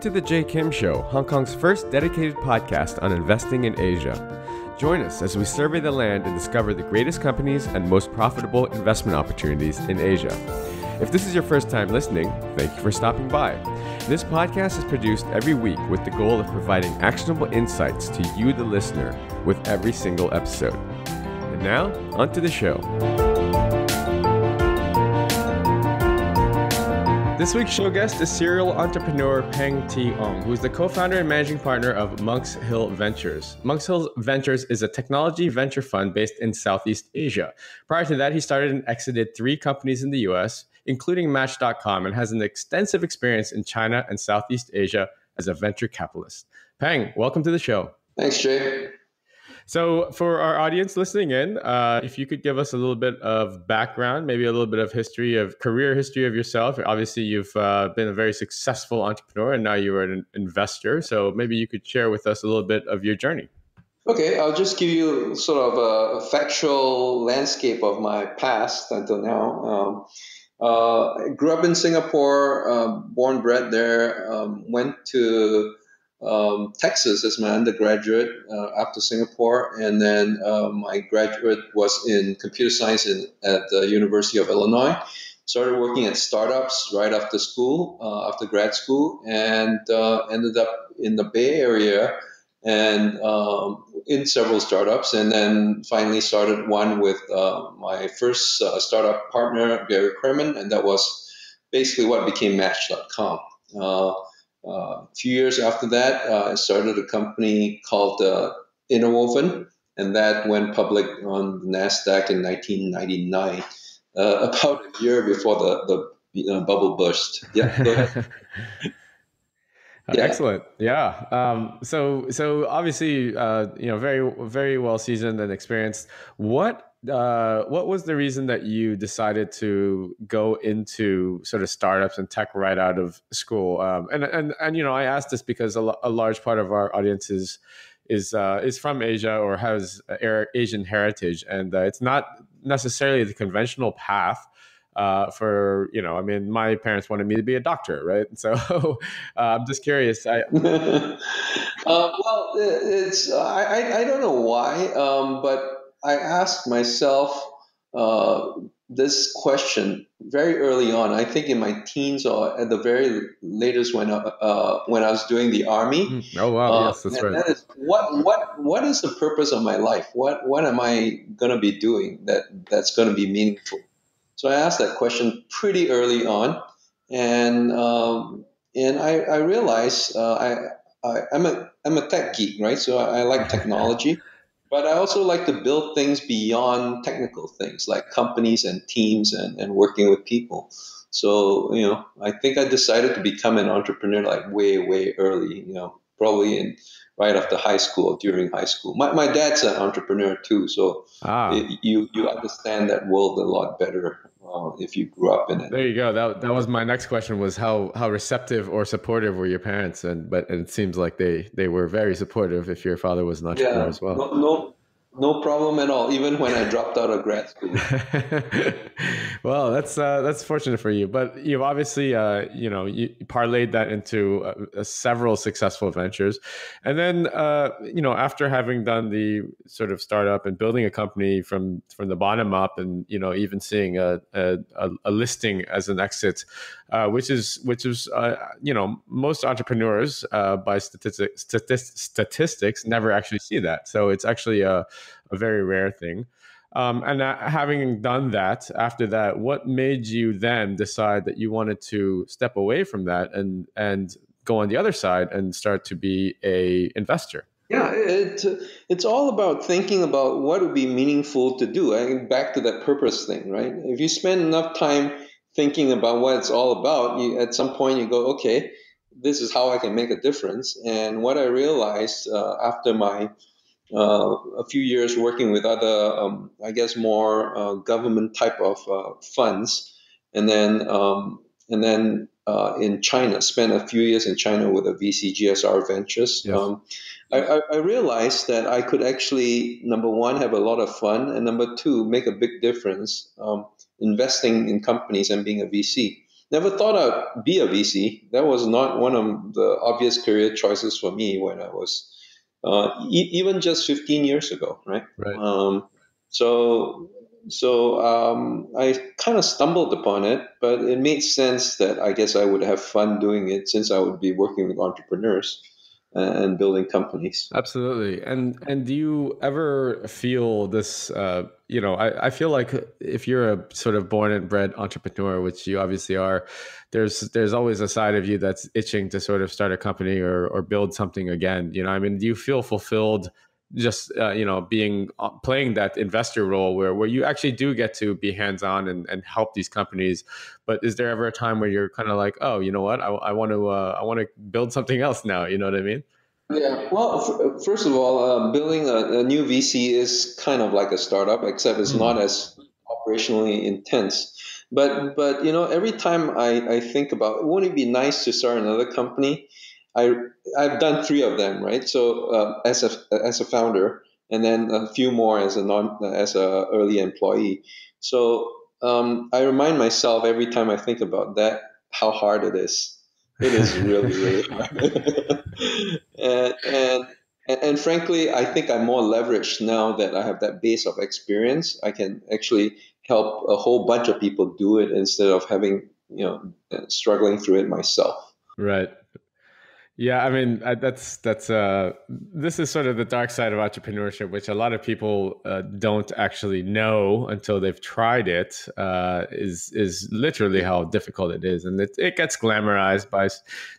To the Jay Kim Show, Hong Kong's first dedicated podcast on investing in Asia. Join us as we survey the land and discover the greatest companies and most profitable investment opportunities in Asia. If this is your first time listening, thank you for stopping by. This podcast is produced every week with the goal of providing actionable insights to you, the listener, with every single episode. And now, onto the show. This week's show guest is serial entrepreneur Peng T. Ong, who is the co-founder and managing partner of Monk's Hill Ventures. Monk's Hill Ventures is a technology venture fund based in Southeast Asia. Prior to that, he started and exited three companies in the US, including Match.com, and has an extensive experience in China and Southeast Asia as a venture capitalist. Peng, welcome to the show. Thanks, Jay. So, for our audience listening in, uh, if you could give us a little bit of background, maybe a little bit of history of career history of yourself. Obviously, you've uh, been a very successful entrepreneur, and now you are an investor. So, maybe you could share with us a little bit of your journey. Okay, I'll just give you sort of a factual landscape of my past until now. Um, uh, grew up in Singapore, uh, born bred there. Um, went to um, Texas as my undergraduate uh, after Singapore, and then uh, my graduate was in computer science in, at the University of Illinois. Started working at startups right after school, uh, after grad school, and uh, ended up in the Bay Area and um, in several startups, and then finally started one with uh, my first uh, startup partner, Gary Kremen, and that was basically what became Match.com. Uh, a few years after that, uh, I started a company called uh, Interwoven, and that went public on NASDAQ in 1999, about a year before the, the you know, bubble burst. Yeah, ahead. Yeah. Excellent. Yeah. Um, so so obviously, uh, you know, very very well seasoned and experienced. What uh, what was the reason that you decided to go into sort of startups and tech right out of school? Um, and and and you know, I asked this because a, a large part of our audience is is uh, is from Asia or has Asian heritage, and uh, it's not necessarily the conventional path. Uh, for you know, I mean, my parents wanted me to be a doctor, right? So uh, I'm just curious. I, uh, well, it's I, I don't know why, um, but I asked myself uh, this question very early on. I think in my teens or at the very latest when uh, when I was doing the army. Mm. Oh wow! Uh, yes, that's right. That is, what what what is the purpose of my life? What what am I going to be doing that that's going to be meaningful? So I asked that question pretty early on, and um, and I, I realized uh, I, I am a I'm a tech geek, right? So I, I like technology. But I also like to build things beyond technical things like companies and teams and, and working with people. So, you know, I think I decided to become an entrepreneur like way, way early, you know, probably in right after high school, during high school. My, my dad's an entrepreneur too. So ah. it, you, you understand that world a lot better uh, if you grew up in it. There you go. That that was my next question was how how receptive or supportive were your parents? And but and it seems like they they were very supportive if your father was an entrepreneur yeah, as well. No, no, no problem at all. Even when I dropped out of grad school. well, that's uh, that's fortunate for you. But you've obviously, uh, you know, you parlayed that into uh, several successful ventures, and then, uh, you know, after having done the sort of startup and building a company from from the bottom up, and you know, even seeing a a, a listing as an exit, uh, which is which is uh, you know, most entrepreneurs by statistics statistics never actually see that. So it's actually a a very rare thing. Um, and uh, having done that, after that, what made you then decide that you wanted to step away from that and and go on the other side and start to be a investor? Yeah, it, it's all about thinking about what would be meaningful to do. I mean, back to that purpose thing, right? If you spend enough time thinking about what it's all about, you, at some point you go, okay, this is how I can make a difference. And what I realized uh, after my uh, a few years working with other, um, I guess, more uh, government type of uh, funds, and then um, and then uh, in China, spent a few years in China with a VC GSR Ventures. Yes. Um, I, I, realized that I could actually number one have a lot of fun, and number two make a big difference um, investing in companies and being a VC. never thought I'd be a VC. That was not one of the obvious career choices for me when I was uh, e- even just 15 years ago, right? Right. Um, so so um, I kind of stumbled upon it, but it made sense that I guess I would have fun doing it since I would be working with entrepreneurs and building companies. Absolutely. And and do you ever feel this? Uh, you know, I, I feel like if you're a sort of born and bred entrepreneur, which you obviously are, there's there's always a side of you that's itching to sort of start a company or or build something again. You know, I mean, do you feel fulfilled? Just uh, you know being uh, playing that investor role where where you actually do get to be hands on and, and help these companies. But is there ever a time where you're kind of like oh you know what? I, I want to uh, i want to build something else now you know what i mean? Yeah. Well f- first of all uh, building a, a, new vc is kind of like a startup except it's mm. not as operationally intense. But but you know every time i i think about wouldn't it be nice to start another company I I've done three of them, right? So uh, as a as a founder, and then a few more as a non as a early employee. So um, I remind myself every time I think about that how hard it is. It is really really hard, and, and and frankly, I think I'm more leveraged now that I have that base of experience. I can actually help a whole bunch of people do it instead of having you know struggling through it myself. Right. Yeah, I mean that's that's uh, this is sort of the dark side of entrepreneurship, which a lot of people uh, don't actually know until they've tried it. Uh, is is literally how difficult it is, and it, it gets glamorized by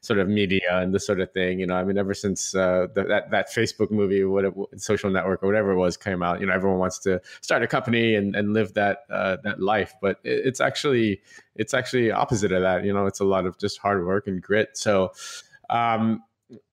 sort of media and this sort of thing. You know, I mean, ever since uh, the, that that Facebook movie, whatever social network or whatever it was, came out, you know, everyone wants to start a company and, and live that uh, that life, but it, it's actually it's actually opposite of that. You know, it's a lot of just hard work and grit. So. Um,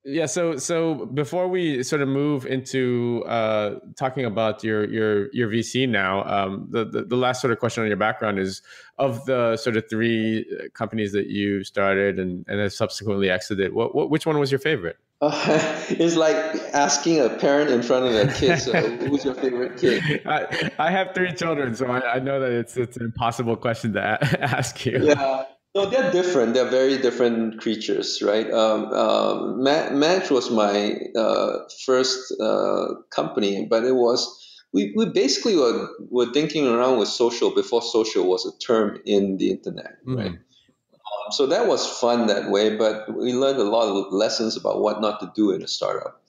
yeah, so so before we sort of move into uh, talking about your your your VC now, um, the, the, the last sort of question on your background is of the sort of three companies that you started and and have subsequently exited. What, what which one was your favorite? Uh, it's like asking a parent in front of their kid. So, who's your favorite kid? I, I have three children, so I, I know that it's it's an impossible question to a- ask you. Yeah. No, they're different. They're very different creatures, right? Um, uh, Match was my uh, first uh, company, but it was we, we basically were, were thinking around with social before social was a term in the internet, mm-hmm. right? Um, so that was fun that way, but we learned a lot of lessons about what not to do in a startup.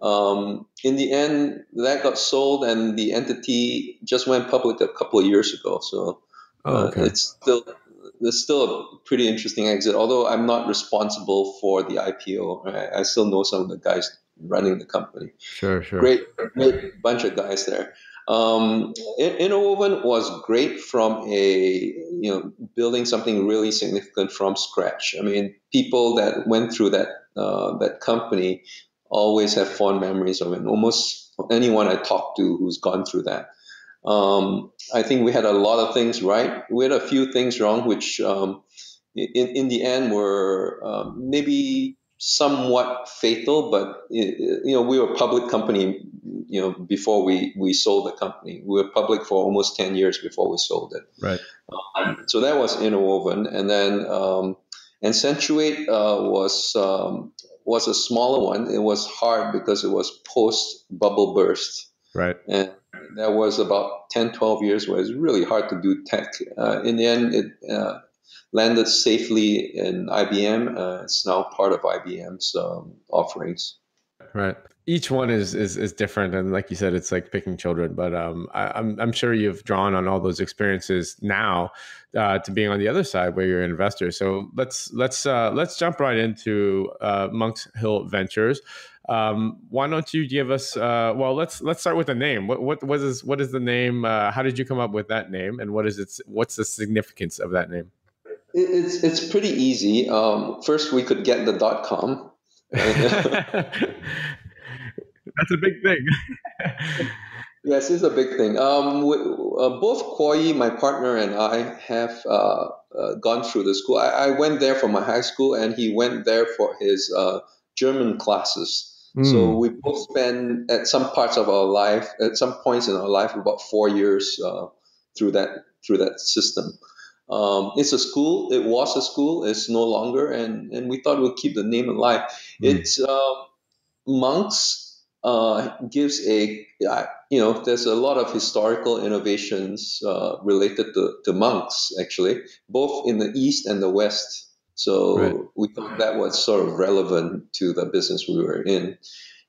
Um, in the end, that got sold, and the entity just went public a couple of years ago. So oh, uh, okay. it's still there's still a pretty interesting exit. Although I'm not responsible for the IPO, right? I still know some of the guys running the company. Sure, sure. Great, great bunch of guys there. Um, Interwoven was great from a you know building something really significant from scratch. I mean, people that went through that uh, that company always have fond memories of it. Almost anyone I talk to who's gone through that. Um, I think we had a lot of things right. We had a few things wrong, which um, in, in the end were um, maybe somewhat fatal. But you know, we were a public company. You know, before we we sold the company, we were public for almost ten years before we sold it. Right. Um, so that was interwoven, and then um, Encentuate uh, was um, was a smaller one. It was hard because it was post bubble burst. Right. And that was about 10, 12 years where it's really hard to do tech. Uh, in the end, it uh, landed safely in IBM. Uh, it's now part of IBM's um, offerings. Right. Each one is, is is different, and like you said, it's like picking children. But um, I, am I'm, I'm sure you've drawn on all those experiences now uh, to being on the other side where you're an investor. So let's let's uh, let's jump right into uh, Monk's Hill Ventures. Um, why don't you give us? Uh, well, let's let's start with the name. What what what is what is the name? Uh, how did you come up with that name, and what is its what's the significance of that name? It's it's pretty easy. Um, first, we could get the dot com. That's a big thing. yes, it's a big thing. Um, we, uh, both Kuo-Yi, my partner, and I have uh, uh, gone through the school. I, I, went there for my high school, and he went there for his uh, German classes. Mm. So hmm. we both spent at some parts of our life, at some points in our life, about four years uh, through that through that system. Um, it's a school. It was a school. It's no longer, and and we thought we'd keep the name alive. Mm. It's uh, monks uh, gives a you know there's a lot of historical innovations uh, related to, to monks actually both in the east and the west so right. we thought that was sort of relevant to the business we were in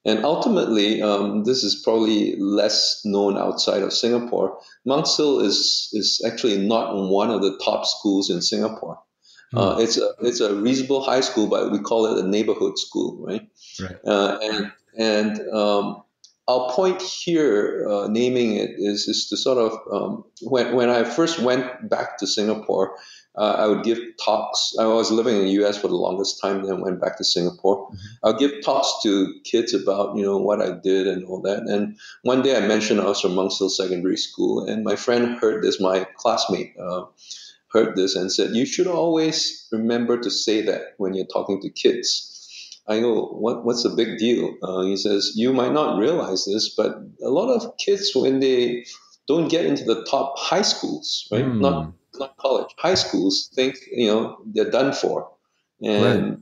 and ultimately um, this is probably less known outside of singapore Monk's Hill is is actually not one of the top schools in singapore hmm. uh, it's a it's a reasonable high school, but we call it a neighborhood school, right? Right. Uh, and and um, our point here, uh, naming it, is, is to sort of, um, when, when I first went back to Singapore, uh, I would give talks. I was living in the US for the longest time, then went back to Singapore. Mm-hmm. I'll give talks to kids about, you know, what I did and all that. And one day I mentioned I was from Monk's Hill Secondary School, and my friend heard this, my classmate uh, heard this and said, You should always remember to say that when you're talking to kids I go, what, what's the big deal? Uh, he says, you might not realize this, but a lot of kids, when they don't get into the top high schools, right? Mm. Not, not college, high schools think, you know, they're done for. And right.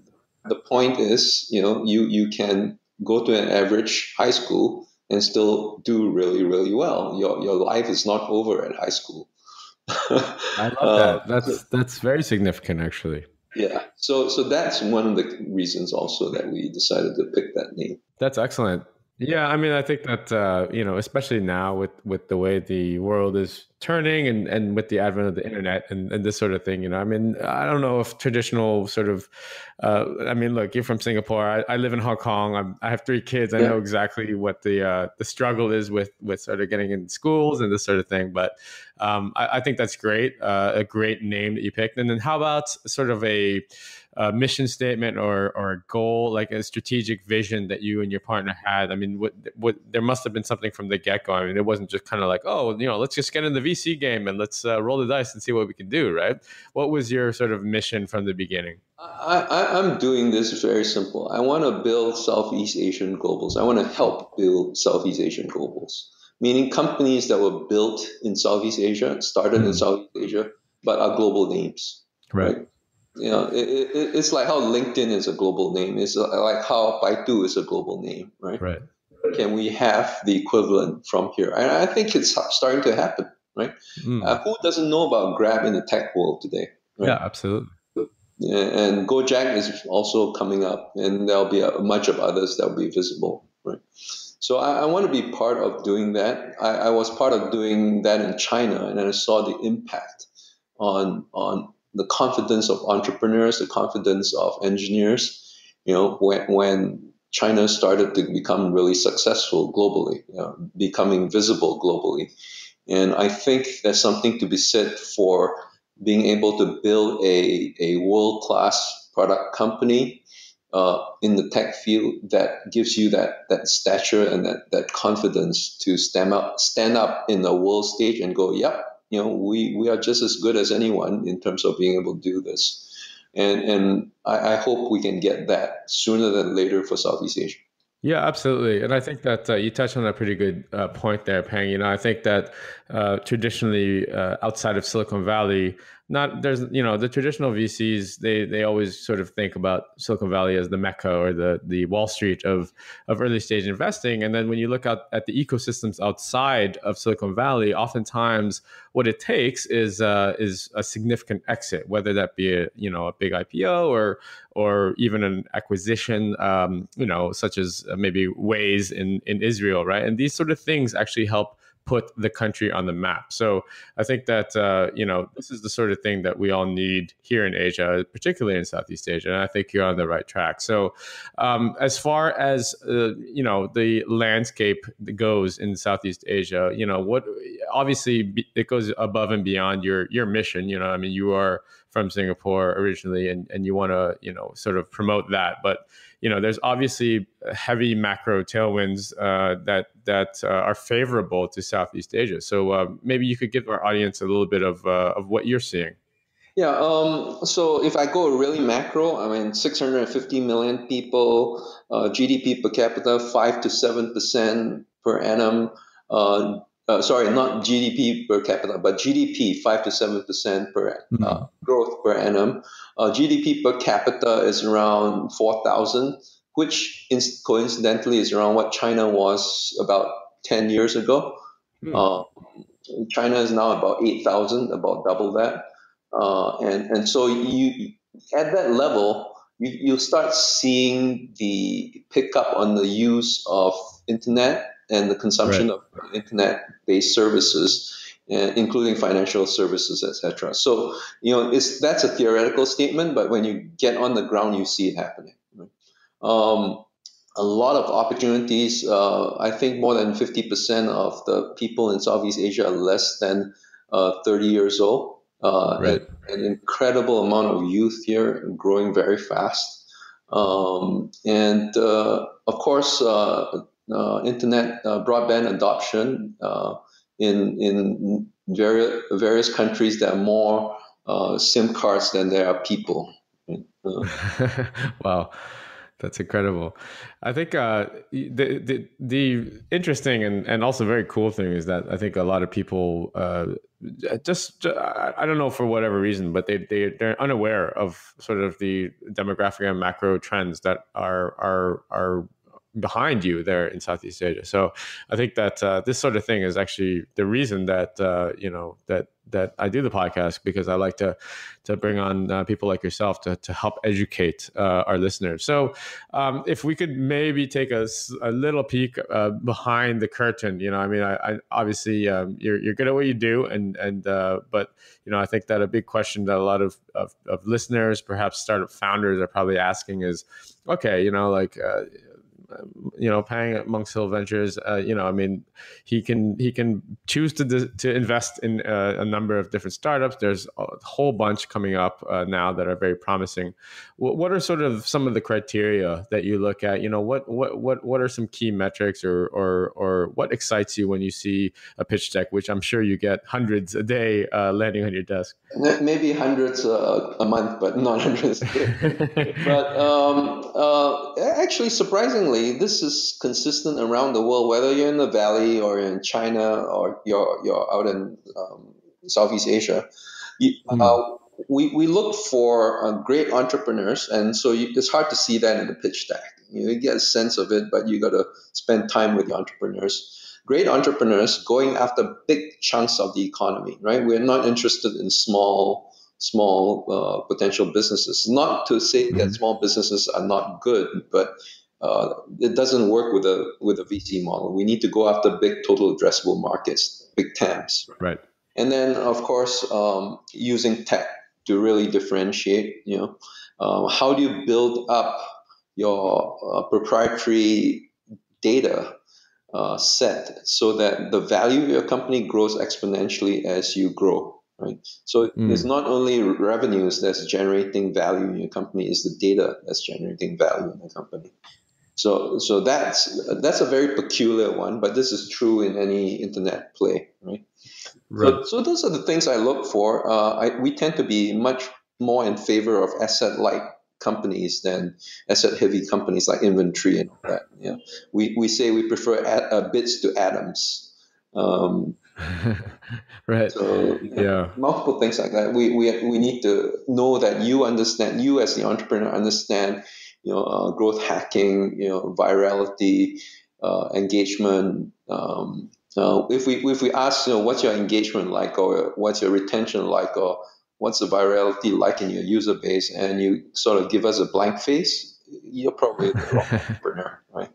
the point is, you know, you, you can go to an average high school and still do really, really well. Your, your life is not over at high school. I love that. Uh, that's, that's very significant, actually. Yeah. So so that's one of the reasons also that we decided to pick that name. That's excellent. Yeah, I mean, I think that uh, you know, especially now with with the way the world is turning, and and with the advent of the internet and, and this sort of thing, you know, I mean, I don't know if traditional sort of, uh, I mean, look, you're from Singapore. I, I live in Hong Kong. I'm, i have three kids. I yeah. know exactly what the uh, the struggle is with with sort of getting in schools and this sort of thing. But um, I, I, think that's great, uh, a great name that you picked. And then how about sort of a a mission statement or or a goal, like a strategic vision that you and your partner had? I mean, what what there must have been something from the get go. I mean, it wasn't just kind of like, oh, you know, let's just get in the VC game and let's uh, roll the dice and see what we can do, right? What was your sort of mission from the beginning? I, am doing this very simple. I want to build Southeast Asian globals. I want to help build Southeast Asian globals, meaning companies that were built in Southeast Asia, started mm. in hmm. Southeast Asia, but are global names. Right. right? You know, it, it, it's like how LinkedIn is a global name. It's like how Baidu is a global name, right? Right. Can we have the equivalent from here? And I think it's starting to happen, right? Mm. Uh, who doesn't know about Grab in the tech world today? Right? Yeah, absolutely. And Gojek is also coming up, and there'll be a, much of others that will be visible, right? So I, I want to be part of doing that. I, I was part of doing that in China, and I saw the impact on on the confidence of entrepreneurs, the confidence of engineers. You know, when when China started to become really successful globally, you know, becoming visible globally, and I think there's something to be said for being able to build a a world class product company uh, in the tech field that gives you that that stature and that that confidence to stand up stand up in the world stage and go, yep, you know, we, we are just as good as anyone in terms of being able to do this. And, and I, I hope we can get that sooner than later for Southeast Asia. Yeah, absolutely. And I think that uh, you touched on a pretty good uh, point there, Peng. You know, I think that uh, traditionally uh, outside of Silicon Valley, not there's you know the traditional VCs they they always sort of think about Silicon Valley as the mecca or the the Wall Street of of early stage investing, and then when you look out at the ecosystems outside of Silicon Valley, oftentimes what it takes is uh, is a significant exit, whether that be a you know a big IPO or or even an acquisition, um, you know, such as maybe Waze in in Israel, right? And these sort of things actually help put the country on the map. So I think that uh, you know this is the sort of thing that we all need here in Asia, particularly in Southeast Asia. And I think you're on the right track. So um, as far as uh, you know the landscape goes in Southeast Asia, you know what obviously it goes above and beyond your your mission. You know, I mean you are from Singapore originally, and and you want to you know sort of promote that, but you know, there's obviously heavy macro tailwinds uh, that that uh, are favorable to Southeast Asia. So uh, maybe you could give our audience a little bit of uh, of what you're seeing. Yeah. Um, so if I go really macro, I mean, 650 million people, uh, GDP per capita five to seven percent per annum. Uh, sorry, not GDP per capita, but GDP five to seven percent per mm-hmm. uh, growth per annum. Uh, GDP per capita is around four thousand, which is, coincidentally is around what China was about ten years ago. Mm. China is now about eight thousand, about double that, uh, and and so you at that level you, you start seeing the pickup on the use of internet and the consumption right. of internet-based services, uh, including financial services, etc. So you know, that's a theoretical statement, but when you get on the ground, you see it happening. Um, a lot of opportunities. Uh, I think more than 50% of the people in Southeast Asia are less than uh, 30 years old. Uh, right. An incredible amount of youth here, growing very fast. Um, and uh, of course, uh, internet uh, broadband adoption uh, in in various various countries there are more SIM cards than there are people. wow. That's incredible. I think uh, the, the, the interesting and, and also very cool thing is that I think a lot of people uh, just I don't know for whatever reason, but they they they're unaware of sort of the demographic and macro trends that are are are behind you there in Southeast Asia. So I think that uh, this sort of thing is actually the reason that uh, you know that that I do the podcast because I like to to bring on uh, people like yourself to to help educate uh, our listeners. So um, if we could maybe take a, a little peek uh, behind the curtain, you know, I mean, I, I obviously um, you're you're good at what you do, and and uh, but you know, I think that a big question that a lot of, of, of listeners, perhaps startup founders, are probably asking is, okay, you know, like you know, Pang at Monk's Hill Ventures, uh, you know, I mean, he can he can choose to to invest in uh, a number of different startups. There's a whole bunch coming up uh, now that are very promising. What, what, are sort of some of the criteria that you look at? You know, what what what what are some key metrics, or or or what excites you when you see a pitch deck, which I'm sure you get hundreds a day uh, landing on your desk? Maybe hundreds uh, a month, but not hundreds. but um, uh, actually, surprisingly this is consistent around the world, whether you're in the Valley or in China or you're, you're out in um, Southeast Asia. You, mm. uh, we, we look for uh, great entrepreneurs, and so you, it's hard to see that in the pitch deck. You, know, you get a sense of it, but you got to spend time with the entrepreneurs. Great entrepreneurs going after big chunks of the economy, right? We're not interested in small small uh, potential businesses. Not to say that small businesses are not good, but uh, it doesn't work with a with a VC model. We need to go after big total addressable markets, big TAMs. Right. And then, of course, um, using tech to really differentiate. You know, um, how do you build up your uh, proprietary data uh, set so that the value of your company grows exponentially as you grow? Right. So mm. it's not only revenues that's generating value in your company; it's the data that's generating value in the company. So, so that's that's a very peculiar one, but this is true in any internet play, right? Right. So, so those are the things I look for. Uh, I, we tend to be much more in favor of asset-light companies than asset-heavy companies like inventory and all that. Yeah, we we say we prefer ad, uh, bits to atoms. Um, right. So yeah, yeah, multiple things like that. We we we need to know that you understand. You as the entrepreneur understand you know, uh, growth hacking, you know, virality, uh, engagement. Um, uh, if we if we ask, you know, what's your engagement like, or what's your retention like, or what's the virality like in your user base, and you sort of give us a blank face, you're probably the wrong entrepreneur, right?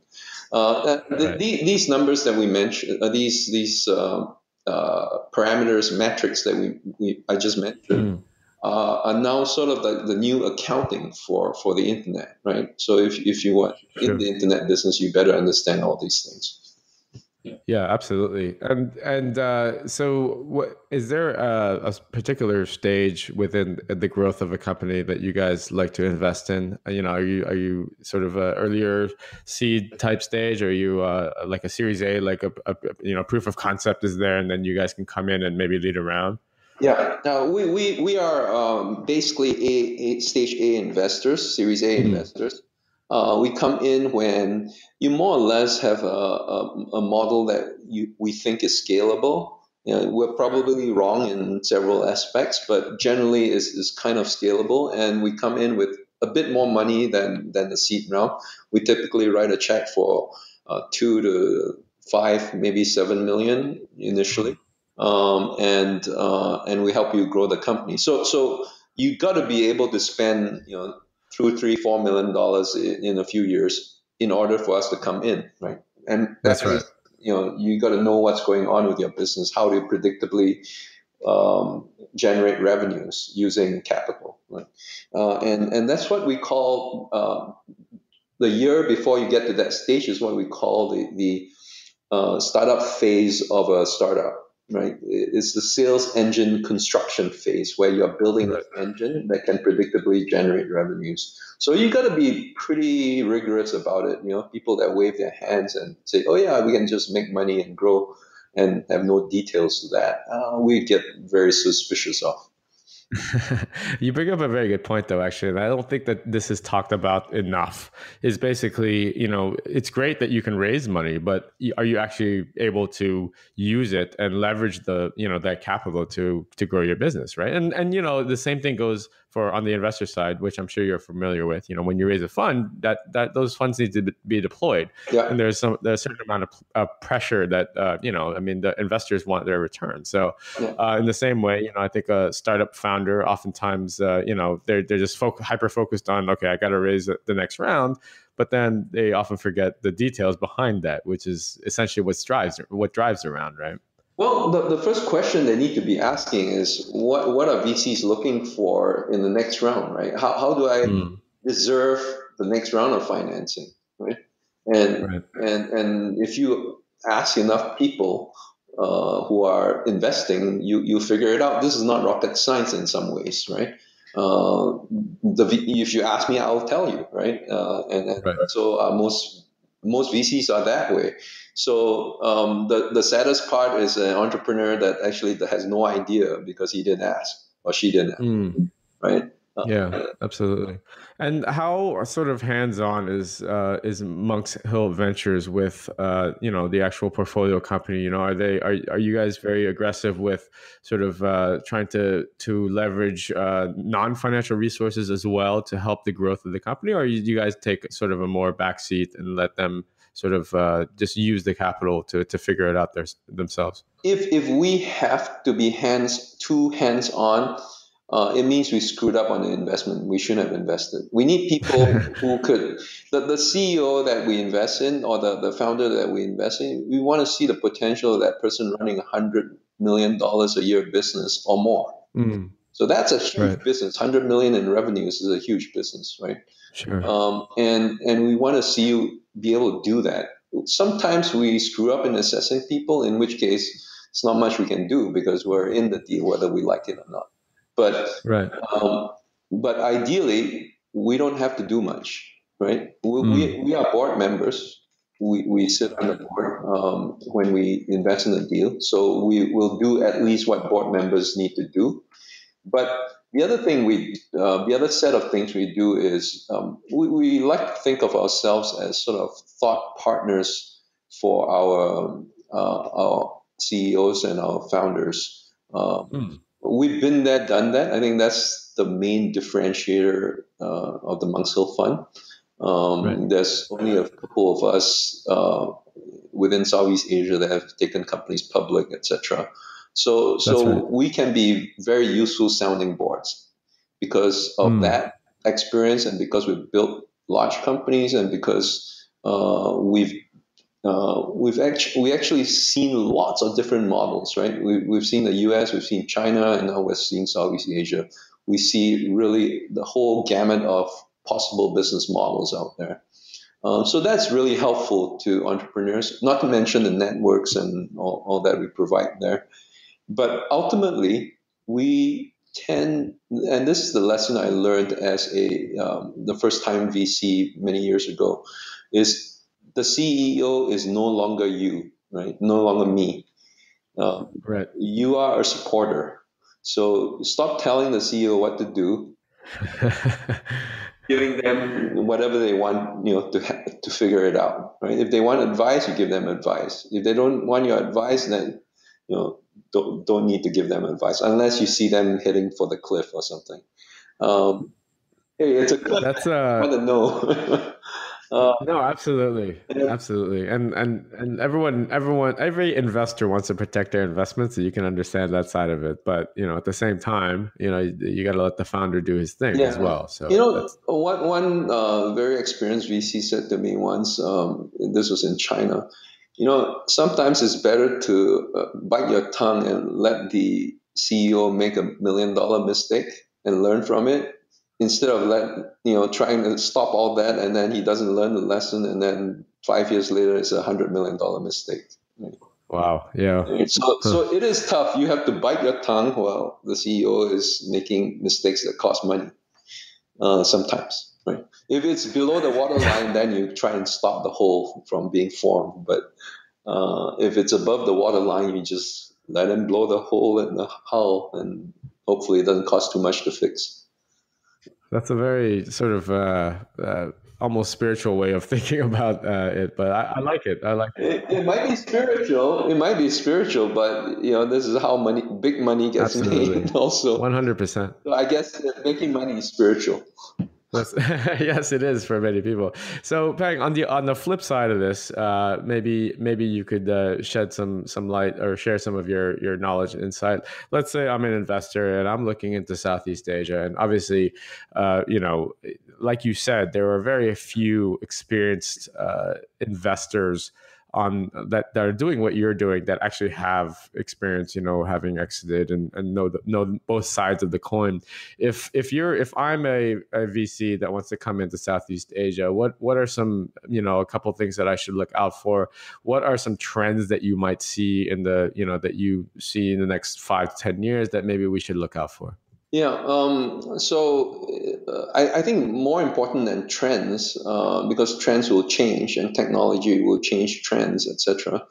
Uh, the, right. The, these numbers that we mentioned, uh, these these uh, parameters, metrics that we, we I just mentioned. Mm uh, are now sort of the, the new accounting for, for the internet, right? So if, if you want sure. in the internet business, you better understand all these things. Yeah, absolutely. And and uh, so, what is there a, a, particular stage within the growth of a company that you guys like to invest in? You know, are you are you sort of a earlier seed type stage, or are you uh, like a Series A, like a, a you know proof of concept is there, and then you guys can come in and maybe lead around? Yeah, uh, we, we, we are um, basically a, a, stage A investors, Series A mm. investors. Uh, we come in when you more or less have a, a, a model that you, we think is scalable. You know, we're probably wrong in several aspects, but generally is, is kind of scalable. And we come in with a bit more money than, than the seed round. We typically write a check for uh, two to five, maybe seven million initially, um, and uh, and we help you grow the company. So so you got to be able to spend you know two, three, four million dollars in, in, a few years in order for us to come in, right? And that's right. You know, you got to know what's going on with your business, how to predictably um, generate revenues using capital, right? Uh, and and that's what we call uh, the year before you get to that stage is what we call the the uh, startup phase of a startup right? It's the sales engine construction phase where you're building right. an engine that can predictably generate revenues. So you got to be pretty rigorous about it. You know, people that wave their hands and say, "Oh yeah, we can just make money and grow," and have no details to that, uh, we get very suspicious of. You bring up a very good point though actually and i don't think that this is talked about enough. Is basically you know it's great that you can raise money but are you actually able to use it and leverage the you know that capital to to grow your business right? And and you know the same thing goes for on the investor side, which I'm sure you're familiar with. You know, when you raise a fund, that that those funds need to be deployed, yeah. and there's some there's a certain amount of uh, pressure that uh, you know. I mean, the investors want their return. So, yeah. uh, in the same way, you know, I think a startup founder oftentimes, uh, you know, they're they're just fo- hyper focused on okay, I got to raise the next round, but then they often forget the details behind that, which is essentially what drives what drives around, right? Well, the, the first question they need to be asking is what, what are VCs looking for in the next round, right? How, how do I mm. deserve the next round of financing, right? And, right. and, and if you ask enough people uh, who are investing, you, you figure it out. This is not rocket science in some ways, right? Uh, the, if you ask me, I'll tell you, right? Uh, and, and right. so uh, most most VCs are that way. So um, the the saddest part is an entrepreneur that actually has no idea because he didn't ask or she didn't, ask, mm. right? Yeah, absolutely. And how sort of hands-on is uh, is Monk's Hill Ventures with uh, you know the actual portfolio company? You know, are they are are you guys very aggressive with sort of uh, trying to to leverage uh, non-financial resources as well to help the growth of the company, or you, you guys take sort of a more backseat and let them sort of uh, just use the capital to to figure it out their, themselves? If if we have to be hands too hands on uh, it means we screwed up on the investment. We shouldn't have invested. We need people who could, the, the CEO that we invest in or the, the founder that we invest in, we want to see the potential of that person running a $100 million a year business or more. Mm. So that's a huge right. business. 100 million in revenues is a huge business, right? Sure. Um, and, and we want to see you be able to do that. Sometimes we screw up in assessing people, in which case it's not much we can do because we're in the deal whether we like it or not. But right. Um, but ideally, we don't have to do much, right? We, mm. we, we, are board members. We, we sit on the board um, when we invest in a deal. So we will do at least what board members need to do. But the other thing we, uh, the other set of things we do is um, we, we like to think of ourselves as sort of thought partners for our, uh, our CEOs and our founders. Um, mm we've been there, done that. I think that's the main differentiator uh, of the Monk's Hill Fund. Um, right. There's only a couple of us uh, within Southeast Asia that have taken companies public, etc. So, so right. we can be very useful sounding boards because of mm. that experience, and because we've built large companies, and because uh, we've uh, we've actually we actually seen lots of different models, right? We, we've seen the U.S., we've seen China, and now we're seeing Southeast Asia. We see really the whole gamut of possible business models out there. Um, so that's really helpful to entrepreneurs. Not to mention the networks and all, all that we provide there. But ultimately, we tend, and this is the lesson I learned as a um, the first time VC many years ago, is the CEO is no longer you, right? No longer me. Um, right. You are a supporter. So stop telling the CEO what to do. giving them whatever they want, you know, to to figure it out, right? If they want advice, you give them advice. If they don't want your advice, then you know, don't don't need to give them advice unless you see them hitting for the cliff or something. Um, hey, it's a cliff. That's uh, I want to know. Uh, no, absolutely, absolutely, and and and everyone, everyone, every investor wants to protect their investments, so you can understand that side of it. But you know, at the same time, you know, you, you got to let the founder do his thing yeah. as well. So you know, one one uh, very experienced VC said to me once, um, this was in China. You know, sometimes it's better to uh, bite your tongue and let the CEO make a million dollar mistake and learn from it instead of let you know trying to stop all that and then he doesn't learn the lesson and then five years later it's a hundred million dollar mistake. Wow. Yeah. So so it is tough. You have to bite your tongue while the ceo is making mistakes that cost money uh, sometimes right? If it's below the waterline then you try and stop the hole from being formed. But uh, if it's above the waterline you just let him blow the hole in the hull and hopefully it doesn't cost too much to fix that's a very sort of uh, uh, almost spiritual way of thinking about uh, it, but I, I, like it. I like it. it. it. might be spiritual. It might be spiritual, but you know, this is how money, big money gets Absolutely. made. Also, one hundred percent. So I guess making money is spiritual. yes, it is for many people. So, Peng, on the on the flip side of this, uh, maybe maybe you could uh, shed some some light or share some of your your knowledge and insight. Let's say I'm an investor and I'm looking into Southeast Asia, and obviously, uh, you know, like you said, there are very few experienced uh, investors on that that are doing what you're doing that actually have experience you know having exited and, and know the, know both sides of the coin. If if you're if i'm a, a vc that wants to come into southeast asia what what are some you know a couple things that i should look out for? What are some trends that you might see in the you know that you see in the next five to ten years that maybe we should look out for? Yeah, um, so uh, I, I, think more important than trends, uh, because trends will change and technology will change trends, etc.,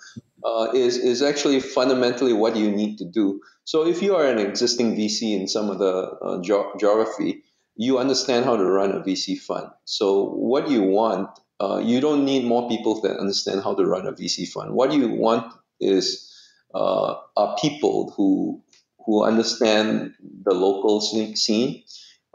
uh, is is actually fundamentally what you need to do. So if you are an existing VC in some of the uh, ge- geography, you understand how to run a VC fund. So what you want, uh, you don't need more people that understand how to run a VC fund. What you want is uh, are people who who understand the local scene.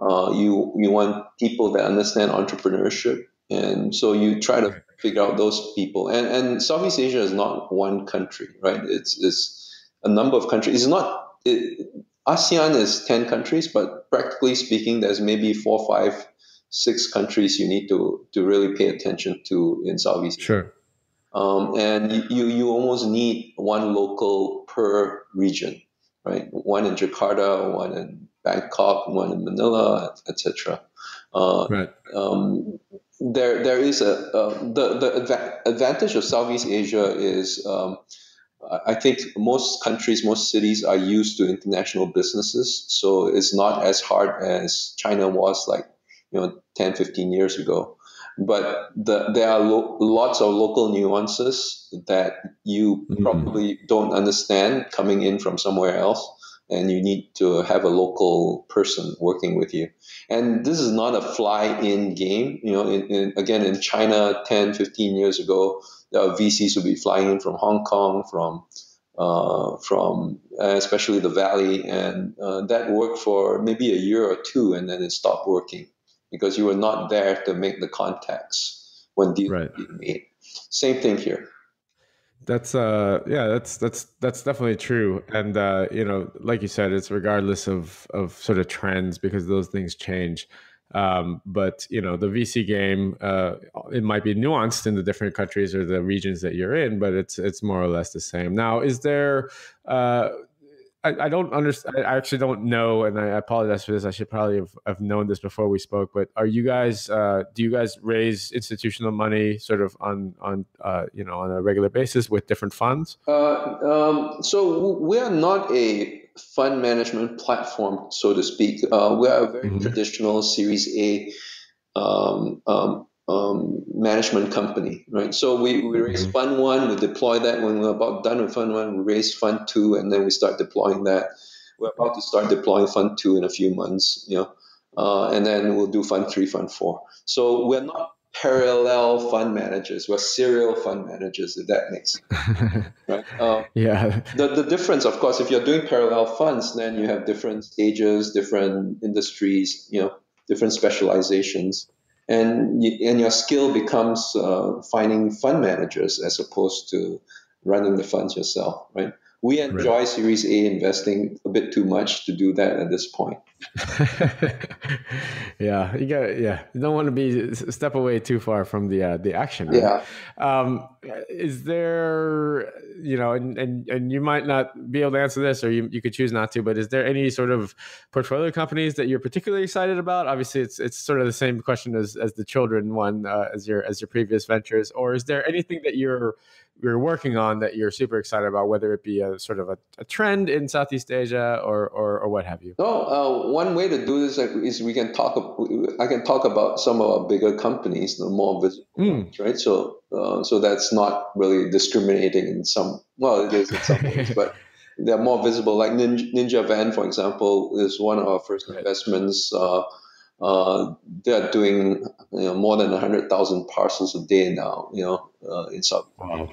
Uh, you you want people that understand entrepreneurship, and so you try to figure out those people. And and Southeast Asia is not one country, right? It's it's a number of countries. It's not it, ASEAN is ten countries, but practically speaking, there's maybe four, five, six countries you need to to really pay attention to in Southeast. Asia. Sure. Um, and you, you almost need one local per region right? One in Jakarta, one in Bangkok, one in Manila, etc. Uh, right. Um, there, there is a uh, the the advantage of Southeast Asia is. Um, I think most countries, most cities are used to international businesses, so it's not as hard as China was like you know 10, 15 years ago. But the, there are lo- lots of local nuances that you mm-hmm. probably don't understand coming in from somewhere else and you need to have a local person working with you. And this is not a fly-in game. You know, in, in, again, in China 10, 15 years ago, uh, VCs would be flying in from Hong Kong, from uh, from uh, especially the Valley, and uh, that worked for maybe a year or two, and then it stopped working because you were not there to make the contacts when deals right. being made. Same thing here. That's uh yeah, that's that's that's definitely true. And uh, you know, like you said, it's regardless of of sort of trends because those things change. Um, but you know, the VC game, uh, it might be nuanced in the different countries or the regions that you're in, but it's it's more or less the same. Now, is there uh, I, I don't understand. I actually don't know, and I apologize for this. I should probably have, have known this before we spoke. But are you guys? Uh, do you guys raise institutional money sort of on on uh, you know on a regular basis with different funds? Uh, um, so we are not a fund management platform, so to speak. Uh, we are a very mm-hmm. traditional Series A um, um, um, management company, right? So we, we raise mm-hmm. fund one, we deploy that. When we're about done with fund one, we raise fund two, and then we start deploying that. We're about to start deploying fund two in a few months, you know. uh, and then we'll do fund three, fund four. So we're not parallel fund managers. We're serial fund managers, if that makes sense. right? Uh, yeah. The, the difference, of course, if you're doing parallel funds, then you have different stages, different industries, you know, different specializations. And, you, and your skill becomes uh, finding fund managers as opposed to running the funds yourself, right? We enjoy right. Series A investing a bit too much to do that at this point. yeah, you got yeah. You don't want to be step away too far from the uh, the action. Right? Yeah. Um, is there you know, and, and and you might not be able to answer this, or you you could choose not to. But is there any sort of portfolio companies that you're particularly excited about? Obviously, it's it's sort of the same question as as the children one uh, as your as your previous ventures. Or is there anything that you're you're working on that you're super excited about, whether it be a sort of a, a trend in Southeast Asia or, or, or what have you? No, uh, one way to do this is we can talk. I can talk about some of our bigger companies, the more visible, mm. right? So, uh, so that's not really discriminating in some. Well, it is in some ways, but they're more visible. Like Ninja, Ninja Van, for example, is one of our first investments. Uh, uh, they're doing you know, more than 100,000 parcels a day now, you know, uh, in South wow.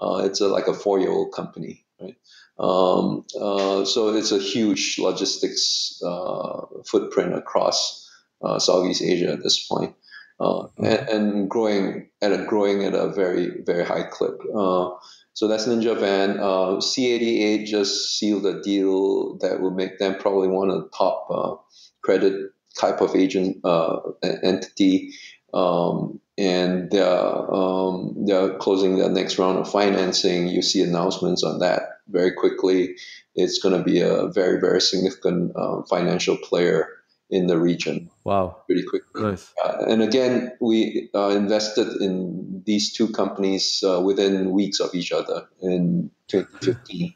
Uh, it's a, like a four-year-old company, right? Um, uh, so it's a huge logistics uh, footprint across uh, Southeast Asia at this point, mm-hmm. and, and, growing at a growing at a very very high clip. so that's Ninja Van. C88 just sealed a deal that will make them probably one of the top credit type of agent uh, entity, um, and they're um, they're closing their next round of financing. You see announcements on that very quickly. It's going to be a very very significant uh, financial player in the region. Wow! Pretty quickly. Nice. Uh, and again, we uh, invested in these two companies uh, within weeks of each other in 2015.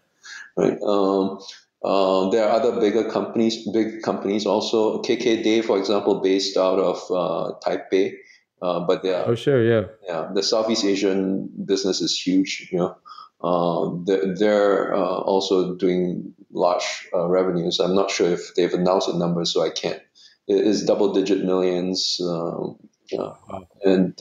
right. Um, uh, there are other bigger companies, big companies also. KKday, for example, based out of uh, Taipei, uh, but they are. Oh, sure, yeah. Yeah, the Southeast Asian business is huge. You know, uh, they're, they're uh, also doing large uh, revenues. I'm not sure if they've announced a number, so I can't. It is double-digit millions. Um, and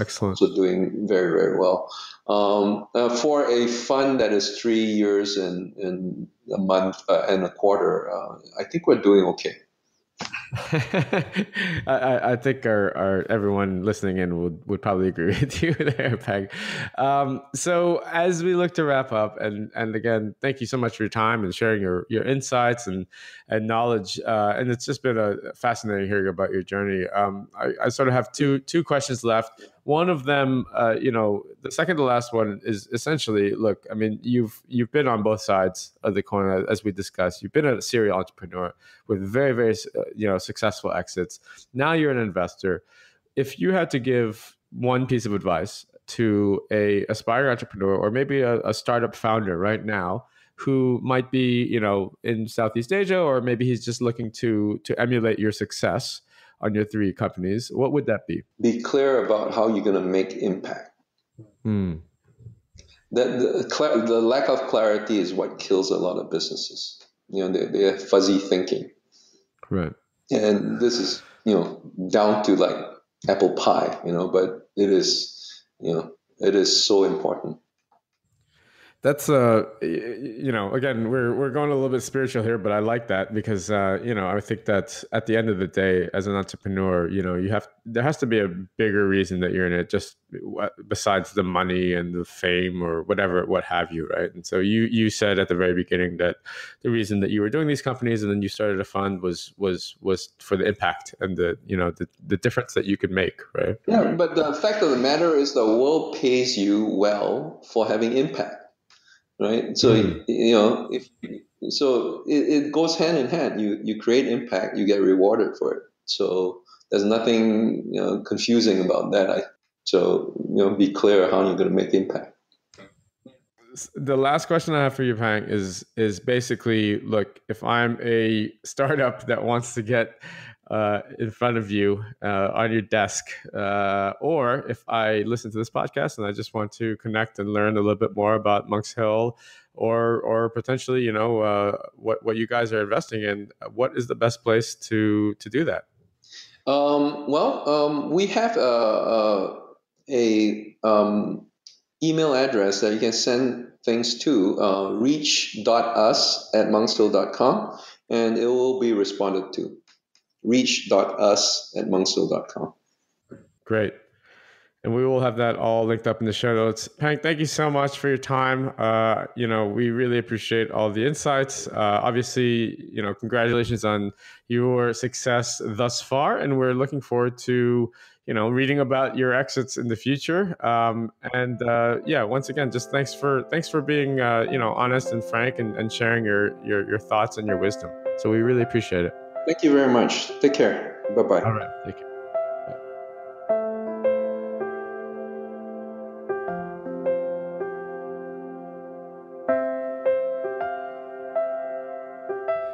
excellent. So doing very very well. Um, uh, for a fund that is three years and, and a month uh, and a quarter, uh, I think we're doing okay. I, I, think our, our everyone listening in would, would probably agree with you there, Peng. Um, so as we look to wrap up, and and again, thank you so much for your time and sharing your your insights and and knowledge. Uh, and it's just been a fascinating hearing about your journey. Um, I, I sort of have two two questions left. One of them, uh, you know, the second to last one is essentially, look, I mean, you've you've been on both sides of the coin as we discussed. You've been a serial entrepreneur with very very uh, you know successful exits. Now you're an investor. If you had to give one piece of advice to a aspiring entrepreneur or maybe a, a startup founder right now who might be you know in Southeast Asia or maybe he's just looking to to emulate your success on your three companies, what would that be? Be clear about how you're going to make impact. Mm. The, the, the, lack of clarity is what kills a lot of businesses. You know, they, they have fuzzy thinking. Right. And this is, you know, down to like apple pie, you know, but it is, you know, it is so important that's uh you know again we're we're going a little bit spiritual here but i like that because uh you know i think that at the end of the day as an entrepreneur you know you have there has to be a bigger reason that you're in it just besides the money and the fame or whatever what have you right? And so you you said at the very beginning that the reason that you were doing these companies and then you started a fund was was was for the impact and the you know the, the difference that you could make right? Yeah but the fact of the matter is the world pays you well for having impact right? So mm. you know, if so, it, it goes hand in hand. You you create impact, you get rewarded for it. So there's nothing you know confusing about that. I, so you know, be clear how you're going to make impact. The last question I have for you, Peng, is is basically look, if I'm a startup that wants to get uh, in front of you uh, on your desk, uh, or if I listen to this podcast and I just want to connect and learn a little bit more about Monk's Hill, or or potentially, you know, uh, what what you guys are investing in, what is the best place to to do that? Um, well, um, we have a, a, a um, email address that you can send things to uh, reach.us at monkshill.com and it will be responded to reach.us at monkshill.com. Great. And we will have that all linked up in the show notes. Peng, thank you so much for your time. Uh, you know, we really appreciate all the insights. Uh, obviously, you know, congratulations on your success thus far, and we're looking forward to you know reading about your exits in the future. Um, and uh, yeah, once again, just thanks for thanks for being uh, you know honest and frank and, and sharing your, your your thoughts and your wisdom. So we really appreciate it. Thank you very much. Take care. Bye bye. All right. Take care.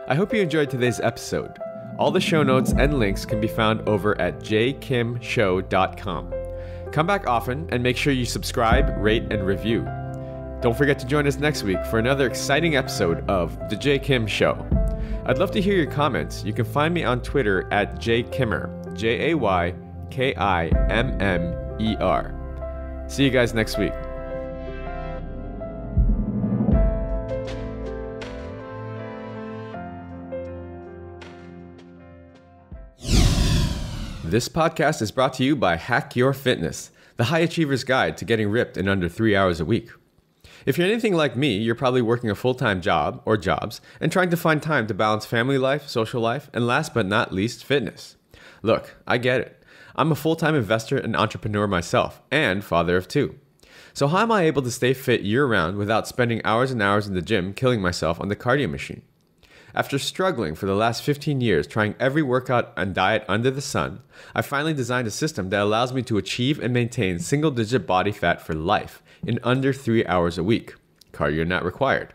I hope you enjoyed today's episode. All the show notes and links can be found over at jaykimshow.com. Come back often and make sure you subscribe, rate, and review. Don't forget to join us next week for another exciting episode of The Jay Kim Show. I'd love to hear your comments. You can find me on Twitter at jaykimmer, J A Y K I M M E R. See you guys next week. This podcast is brought to you by Hack Your Fitness, the high achiever's guide to getting ripped in under three hours a week. If you're anything like me, you're probably working a full time job or jobs and trying to find time to balance family life, social life, and last but not least, fitness. Look, I get it. I'm a full time investor and entrepreneur myself, and father of two. So, how am I able to stay fit year round without spending hours and hours in the gym killing myself on the cardio machine? After struggling for the last 15 years trying every workout and diet under the sun, I finally designed a system that allows me to achieve and maintain single digit body fat for life in under three hours a week. Cardio not required.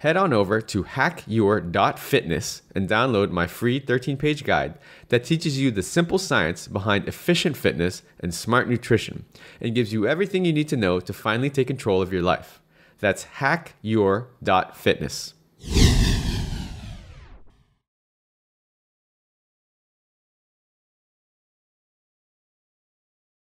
Head on over to hackyour.fitness and download my free 13 page guide that teaches you the simple science behind efficient fitness and smart nutrition and gives you everything you need to know to finally take control of your life. That's hackyour.fitness.